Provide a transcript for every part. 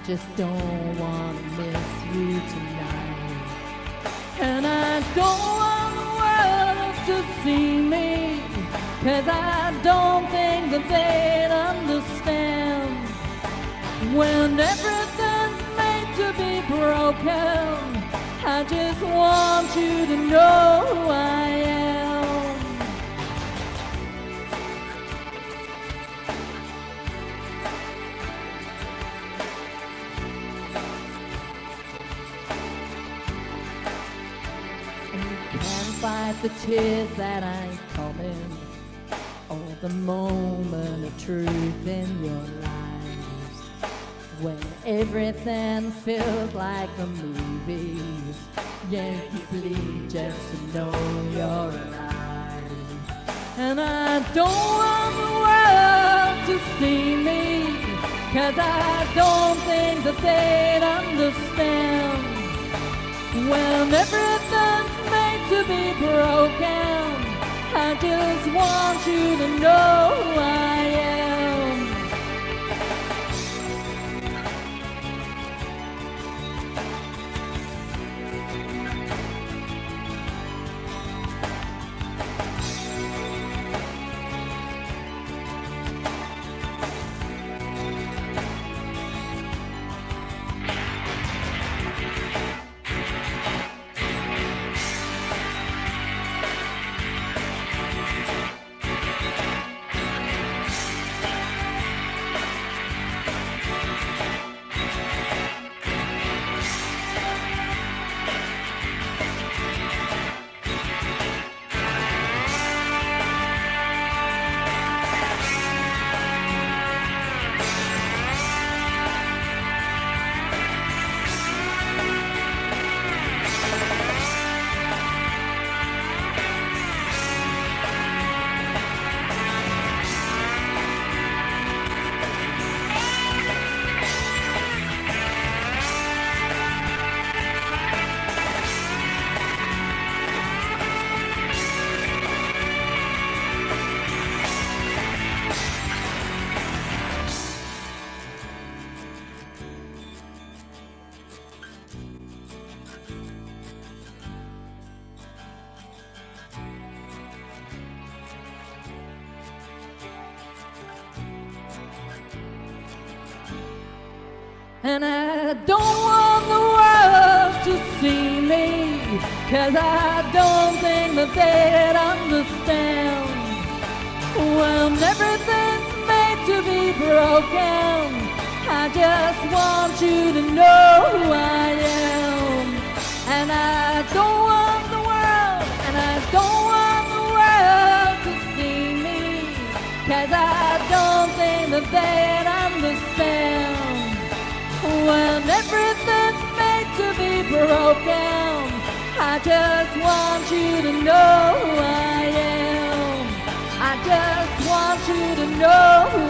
I just don't wanna miss you tonight. And I don't want the world to see me, cause I don't think that they'd understand. When everything's made to be broken, I just want you to know who I am. Can't fight the tears that ain't coming, or the moment of truth in your lives. When everything feels like the movies, Yankee bleed just to know you're alive. And I don't want the world to see me, cause I don't think that they'd understand. When everything's to be broken, I just want you to know And I don't want the world to see me, cause I don't think that they'd understand. When everything's made to be broken, I just want you to know who I am. And I don't want the world, and I don't want the world to see me, cause I don't think that they'd. When everything's made to be broken, I just want you to know who I am. I just want you to know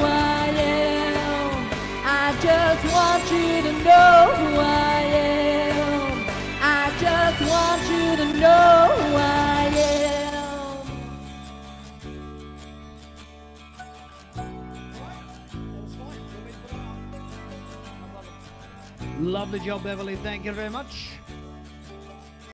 Lovely job, Beverley. Thank you very much.